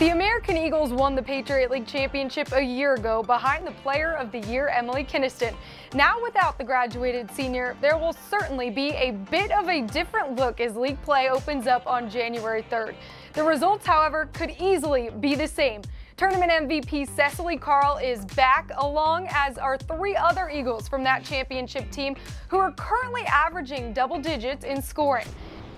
The American Eagles won the Patriot League Championship a year ago behind the Player of the Year, Emily Kinneston. Now without the graduated senior, there will certainly be a bit of a different look as league play opens up on January 3rd. The results, however, could easily be the same. Tournament MVP Cecily Carl is back, along as are three other Eagles from that championship team who are currently averaging double digits in scoring.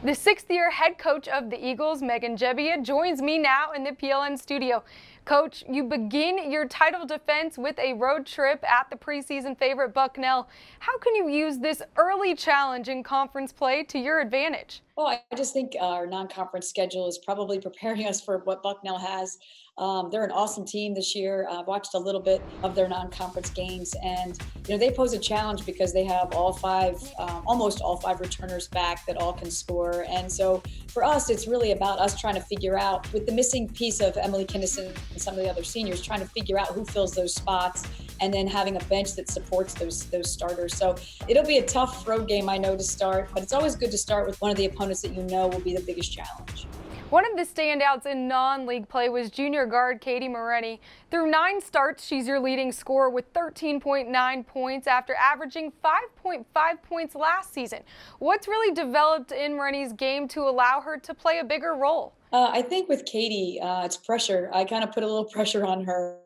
The sixth year head coach of the Eagles, Megan Gebbia, joins me now in the PLN studio. Coach, you begin your title defense with a road trip at the preseason favorite Bucknell. How can you use this early challenge in conference play to your advantage? Well, I just think our non-conference schedule is probably preparing us for what Bucknell has. Um, they're an awesome team this year. I've watched a little bit of their non-conference games, and you know they pose a challenge because they have all five, um, almost all five returners back that all can score. And so for us, it's really about us trying to figure out, with the missing piece of Emily Kinneston and some of the other seniors, trying to figure out who fills those spots, and then having a bench that supports those those starters. So it'll be a tough road game, I know, to start, but it's always good to start with one of the opponents opponents that you know will be the biggest challenge. One of the standouts in non-league play was junior guard Katie Moretti. Through nine starts, she's your leading scorer with 13.9 points after averaging 5.5 points last season. What's really developed in Moretti's game to allow her to play a bigger role? Uh, I think with Katie, uh, it's pressure. I kind of put a little pressure on her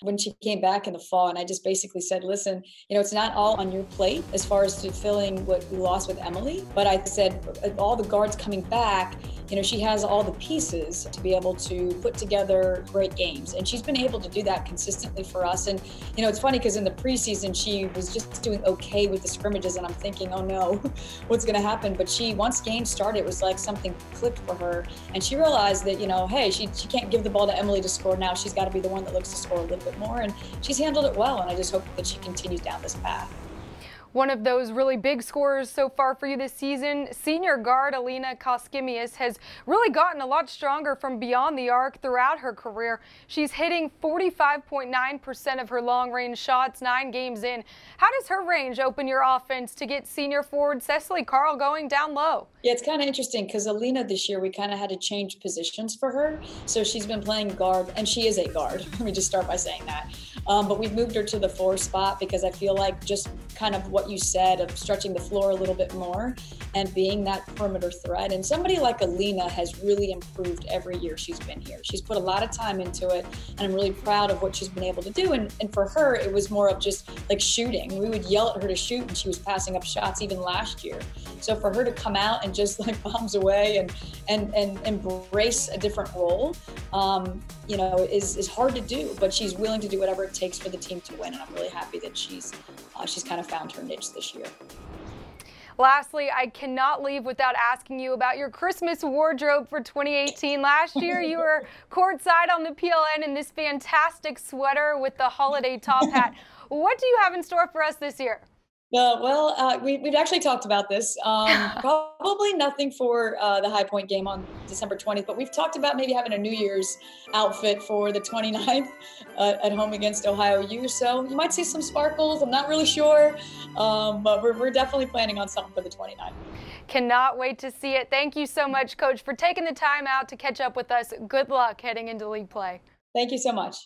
when she came back in the fall, and I just basically said, "Listen, you know, it's not all on your plate as far as fulfilling what we lost with Emily." But I said, all the guards coming back, you know, she has all the pieces to be able to put together great games. And she's been able to do that consistently for us. And, you know, it's funny because in the preseason, she was just doing okay with the scrimmages. And I'm thinking, oh no, what's going to happen? But she, once games started, it was like something clicked for her. And she realized that, you know, hey, she, she can't give the ball to Emily to score now. She's got to be the one that looks to score a little bit more. And she's handled it well. And I just hope that she continues down this path. One of those really big scorers so far for you this season, senior guard Alina Koskimies has really gotten a lot stronger from beyond the arc throughout her career. She's hitting 45.9% of her long-range shots nine games in. How does her range open your offense to get senior forward Cecily Carl going down low? Yeah, it's kind of interesting because Alina this year, we kind of had to change positions for her. So she's been playing guard, and she is a guard. Let me just start by saying that. Um, but we've moved her to the four spot because I feel like just kind of what you said of stretching the floor a little bit more and being that perimeter threat. And somebody like Alina has really improved every year she's been here. She's put a lot of time into it, and I'm really proud of what she's been able to do. And, and for her, it was more of just like shooting. We would yell at her to shoot, and she was passing up shots even last year. So for her to come out and just like bombs away and and and embrace a different role, um, you know, is is hard to do. But she's willing to do whatever it takes for the team to win, and I'm really happy that she's uh, she's kind of found her niche this year. Lastly, I cannot leave without asking you about your Christmas wardrobe for 2018. Last year, you were courtside on the PLN in this fantastic sweater with the holiday top hat. What do you have in store for us this year? Uh, well, uh, we, we've actually talked about this. Um, probably nothing for uh, the High Point game on December 20th, but we've talked about maybe having a New Year's outfit for the 29th uh, at home against Ohio U. So you might see some sparkles. I'm not really sure, um, but we're, we're definitely planning on something for the 29th. Cannot wait to see it. Thank you so much, Coach, for taking the time out to catch up with us. Good luck heading into league play. Thank you so much.